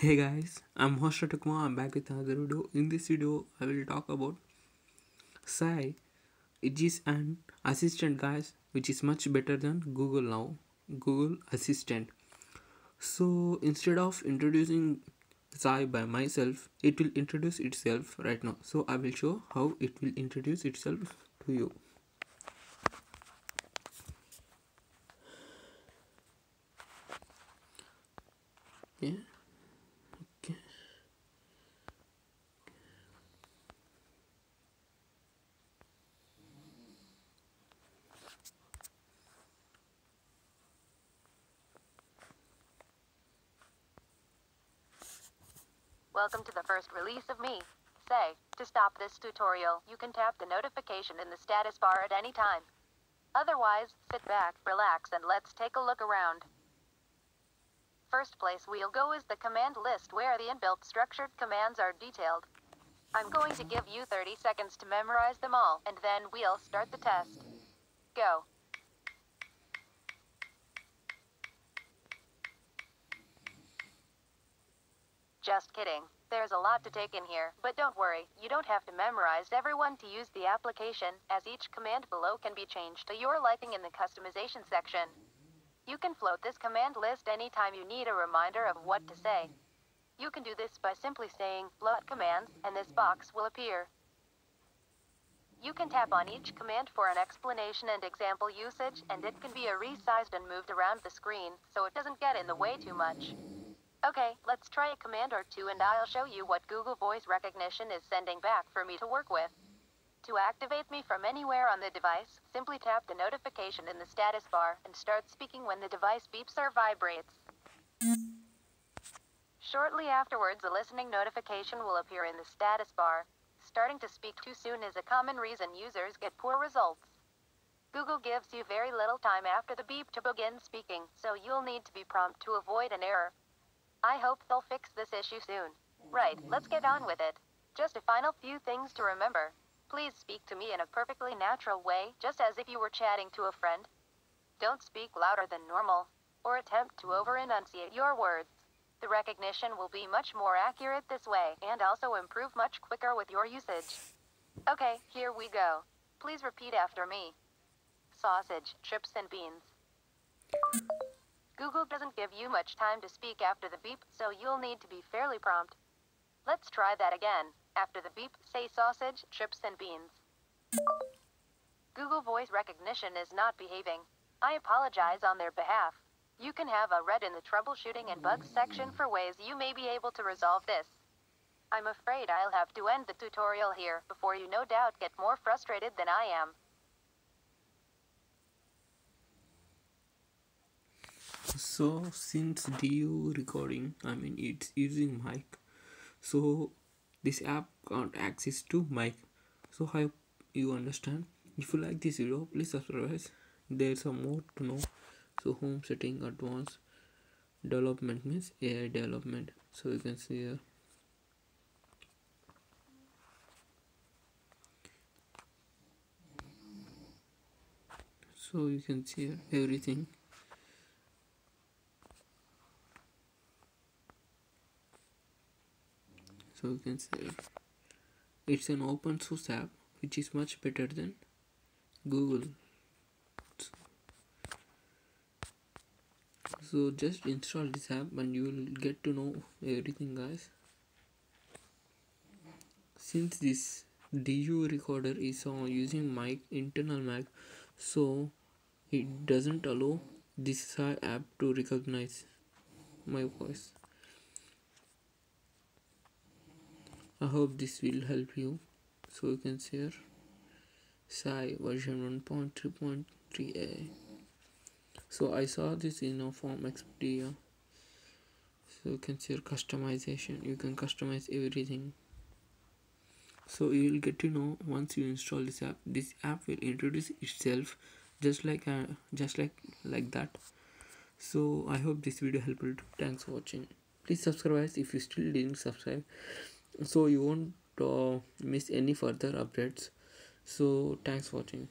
Hey guys, I'm Host Kumar. I'm back with another video. In this video, I will talk about Saiy. It is an assistant, guys, which is much better than Google now. Google Assistant. So instead of introducing Saiy by myself, it will introduce itself right now. So I will show how it will introduce itself to you. Yeah. Welcome to the first release of me. Say, to stop this tutorial, you can tap the notification in the status bar at any time. Otherwise, sit back, relax and let's take a look around. First place we'll go is the command list where the inbuilt structured commands are detailed. I'm going to give you 30 seconds to memorize them all, and then we'll start the test. Go. Just kidding. There's a lot to take in here, but don't worry, you don't have to memorize everyone to use the application, as each command below can be changed to your liking in the customization section. You can float this command list anytime you need a reminder of what to say. You can do this by simply saying float commands, and this box will appear. You can tap on each command for an explanation and example usage, and it can be a resized and moved around the screen, so it doesn't get in the way too much. Okay, let's try a command or two and I'll show you what Google Voice Recognition is sending back for me to work with. To activate me from anywhere on the device, simply tap the notification in the status bar and start speaking when the device beeps or vibrates. Shortly afterwards, a listening notification will appear in the status bar. Starting to speak too soon is a common reason users get poor results. Google gives you very little time after the beep to begin speaking, so you'll need to be prompt to avoid an error. I hope they'll fix this issue soon. Right, let's get on with it. Just a final few things to remember. Please speak to me in a perfectly natural way, just as if you were chatting to a friend. Don't speak louder than normal, or attempt to over enunciate your words. The recognition will be much more accurate this way, and also improve much quicker with your usage. Okay, here we go. Please repeat after me sausage, chips, and beans. Google doesn't give you much time to speak after the beep, so you'll need to be fairly prompt. Let's try that again. After the beep, say sausage, chips, and beans. Google Voice Recognition is not behaving. I apologize on their behalf. You can have a read in the troubleshooting and bugs section for ways you may be able to resolve this. I'm afraid I'll have to end the tutorial here before you no doubt get more frustrated than I am. So since DU recording, I mean it's using mic, so this app can't access to mic. So hope you understand. If you like this video, please subscribe. There's some more to know. So home setting advanced development means AI development. So you can see here. So you can see everything. So you can say it's an open source app which is much better than google. So just install this app and you will get to know everything guys. Since this DU recorder is on using mic internal mic so it doesn't allow this app to recognize my voice I hope this will help you. So you can share. Saiy version 1.3.3a so I saw this in a form Expedia. So you can share customization. You can customize everything. So you will get to know once you install this app this app will introduce itself just like uh, just like like that. So I hope this video helped. You thanks for watching. Please subscribe. If you still didn't subscribe so you won't uh, miss any further updates. So thanks for watching